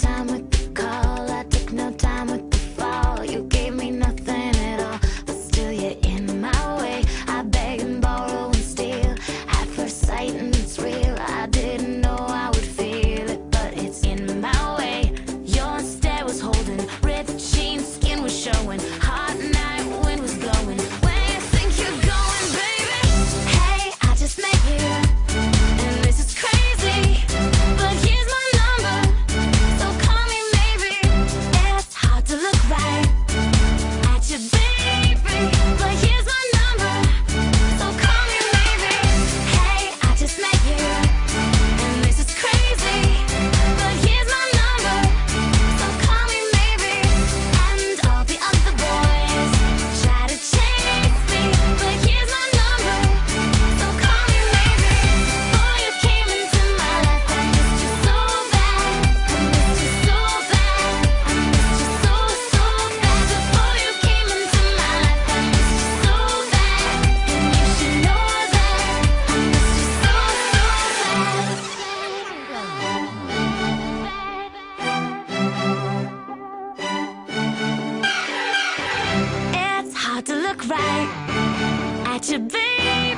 time with the call. I took no time with right at your baby.